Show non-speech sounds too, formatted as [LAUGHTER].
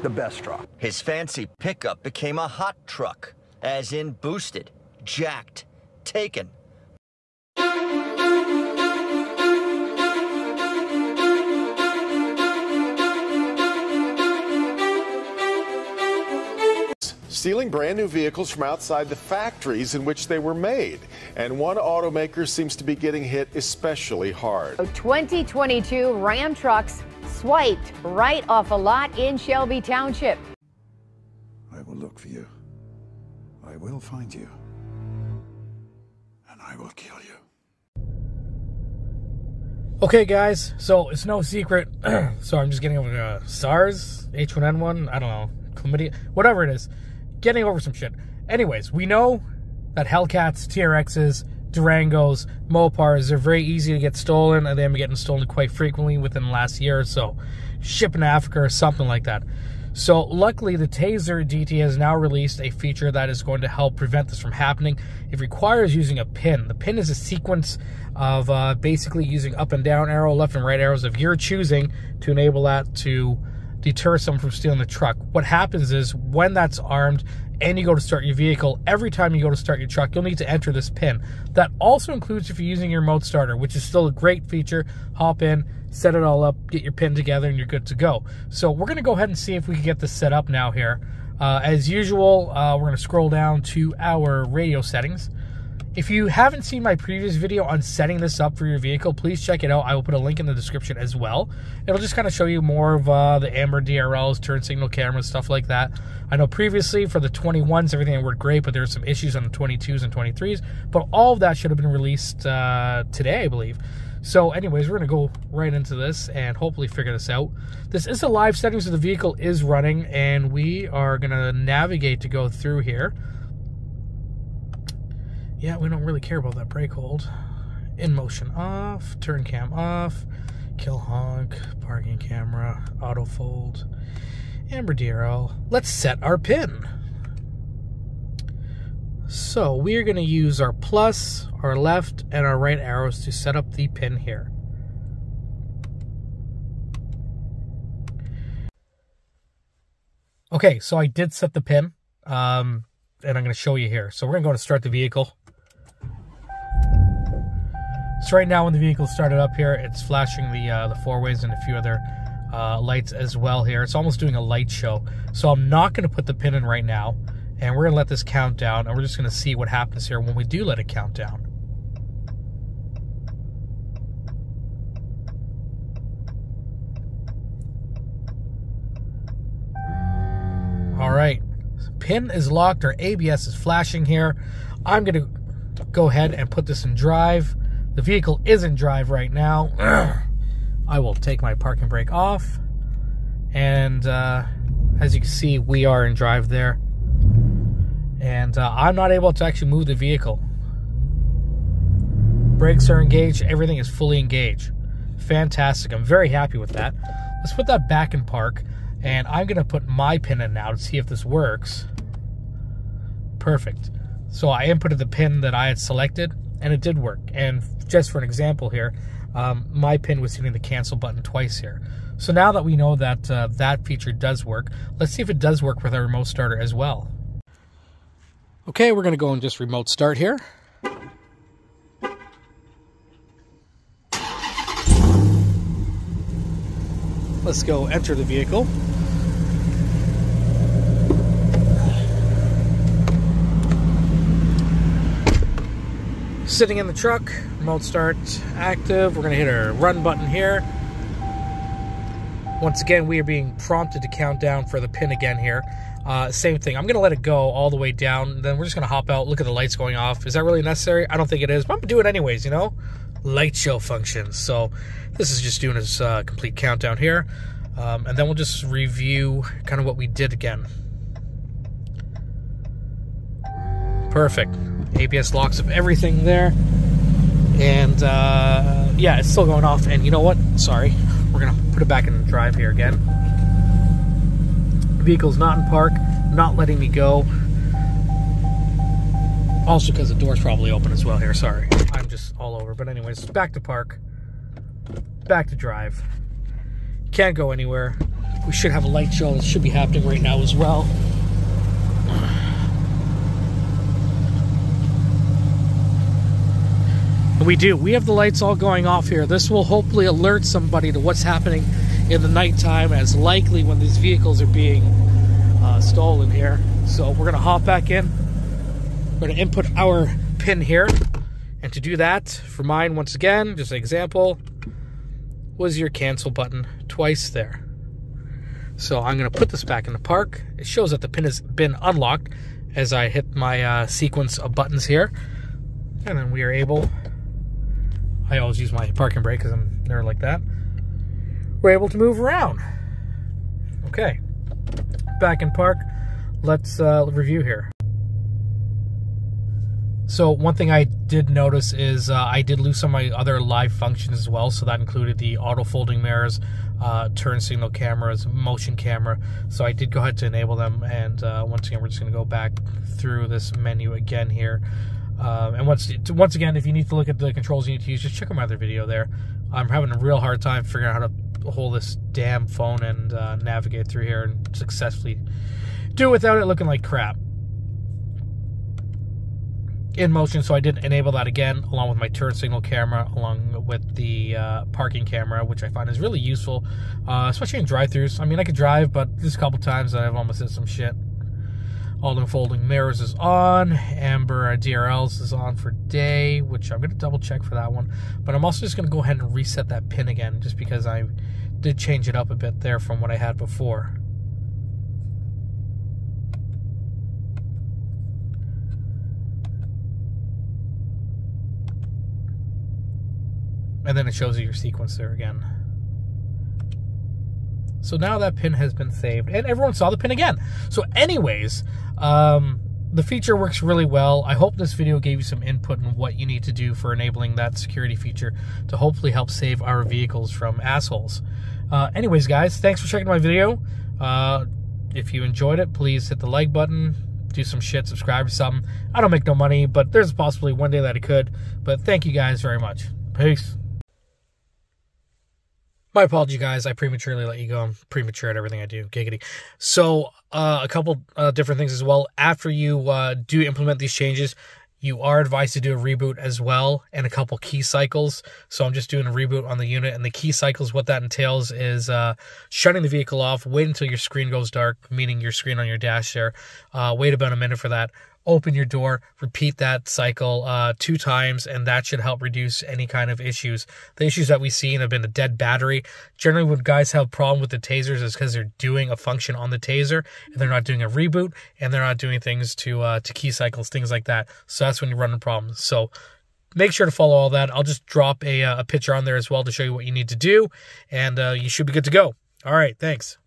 the best truck. His fancy pickup became a hot truck, as in boosted, jacked, taken. stealing brand new vehicles from outside the factories in which they were made. And one automaker seems to be getting hit especially hard. 2022 Ram trucks swiped right off a lot in Shelby Township. I will look for you. I will find you. And I will kill you. Okay, guys, so it's no secret. [CLEARS THROAT] so I'm just getting over uh, SARS, H1N1, I don't know, chlamydia, whatever it is getting over some shit. Anyways, we know that Hellcats, TRXs, Durangos, Mopars. They're very easy to get stolen, and they've been getting stolen quite frequently within the last year or so. Shipping Africa or something like that. So, luckily, the Tazer DT has now released a feature that is going to help prevent this from happening. It requires using a pin. The pin is a sequence of uh, basically using up and down arrow, left and right arrows of your choosing to enable that to deter someone from stealing the truck. What happens is when that's armed and you go to start your vehicle, every time you go to start your truck, you'll need to enter this pin. That also includes if you're using your remote starter, which is still a great feature. Hop in, set it all up, get your pin together, and you're good to go. So we're going to go ahead and see if we can get this set up now here. Uh, as usual, uh, we're going to scroll down to our radio settings. If you haven't seen my previous video on setting this up for your vehicle, please check it out. I will put a link in the description as well. It'll just kind of show you more of uh, the Amber DRLs, turn signal cameras, stuff like that. I know previously for the 21s, everything worked great, but there were some issues on the 22s and 23s. But all of that should have been released uh, today, I believe. So anyways, we're going to go right into this and hopefully figure this out. This is a live setting, so the vehicle is running, and we are going to navigate to go through here. Yeah, we don't really care about that brake hold. In motion off, turn cam off, kill honk, parking camera, auto fold, amber DRL. Let's set our pin. So we are going to use our plus, our left, and our right arrows to set up the pin here. Okay, so I did set the pin, um, and I'm going to show you here. So we're going to go to start the vehicle. So right now when the vehicle started up here, it's flashing the uh, the four ways and a few other uh, lights as well here. It's almost doing a light show. So I'm not going to put the pin in right now. And we're going to let this count down. And we're just going to see what happens here when we do let it count down. All right. Pin is locked. Our ABS is flashing here. I'm going to go ahead and put this in drive. The vehicle is in drive right now. [CLEARS THROAT] I will take my parking brake off. And uh, as you can see, we are in drive there. And uh, I'm not able to actually move the vehicle. Brakes are engaged. Everything is fully engaged. Fantastic. I'm very happy with that. Let's put that back in park. And I'm going to put my pin in now to see if this works. Perfect. So I inputted the pin that I had selected and it did work. And just for an example here, um, my pin was hitting the cancel button twice here. So now that we know that uh, that feature does work, let's see if it does work with our remote starter as well. Okay, we're going to go and just remote start here. Let's go enter the vehicle. Sitting in the truck, remote start active. We're gonna hit our run button here. Once again, we are being prompted to count down for the pin again here. Uh, same thing. I'm gonna let it go all the way down. Then we're just gonna hop out, look at the lights going off. Is that really necessary? I don't think it is, but I'm gonna do it anyways, you know? Light show functions. So this is just doing a uh, complete countdown here. Um, and then we'll just review kind of what we did again. Perfect. ABS locks of everything there. And uh, yeah, it's still going off. And you know what? Sorry. We're going to put it back in drive here again. Vehicle's not in park, not letting me go. Also because the door's probably open as well here. Sorry. I'm just all over. But anyways, back to park. Back to drive. Can't go anywhere. We should have a light show that should be happening right now as well. We do. We have the lights all going off here. This will hopefully alert somebody to what's happening in the nighttime, as likely when these vehicles are being uh, stolen here. So we're gonna hop back in. We're gonna input our pin here, and to do that, for mine, once again, just an example, was your cancel button twice there. So I'm gonna put this back in the park. It shows that the pin has been unlocked as I hit my uh, sequence of buttons here, and then we are able I always use my parking brake because I'm there like that. We're able to move around. Okay. Back in park. Let's uh, review here. So one thing I did notice is uh, I did lose some of my other live functions as well. So that included the auto folding mirrors, uh, turn signal cameras, motion camera. So I did go ahead to enable them. And uh, once again, we're just going to go back through this menu again here. Um, and once once again, if you need to look at the controls you need to use, just check out my other video there. I'm having a real hard time figuring out how to hold this damn phone and uh, navigate through here and successfully do it without it looking like crap. In motion, so I did enable that again, along with my turn signal camera, along with the uh, parking camera, which I find is really useful, uh, especially in drive-throughs. I mean, I could drive, but there's a couple times that I've almost hit some shit. All the folding mirrors is on. Amber DRLs is on for day, which I'm going to double check for that one. But I'm also just going to go ahead and reset that pin again, just because I did change it up a bit there from what I had before. And then it shows you your sequence there again. So now that pin has been saved, and everyone saw the pin again. So, anyways, um, the feature works really well. I hope this video gave you some input on what you need to do for enabling that security feature to hopefully help save our vehicles from assholes. Uh, anyways, guys, thanks for checking my video. Uh, if you enjoyed it, please hit the like button, do some shit, subscribe to something. I don't make no money, but there's possibly one day that I could. But thank you guys very much. Peace. My apology, guys. I prematurely let you go. I'm premature at everything I do. Giggity. So, uh, a couple uh, different things as well. After you uh, do implement these changes, you are advised to do a reboot as well and a couple key cycles. So I'm just doing a reboot on the unit and the key cycles. What that entails is uh, shutting the vehicle off, wait until your screen goes dark, meaning your screen on your dash there. Uh, wait about a minute for that open your door, repeat that cycle uh, two times, and that should help reduce any kind of issues. The issues that we've seen have been a dead battery. Generally, when guys have problem with the Tazers is because they're doing a function on the Tazer and they're not doing a reboot and they're not doing things to uh, to key cycles, things like that. So that's when you run into problems. So make sure to follow all that. I'll just drop a, uh, a picture on there as well to show you what you need to do, and uh, you should be good to go. All right, thanks.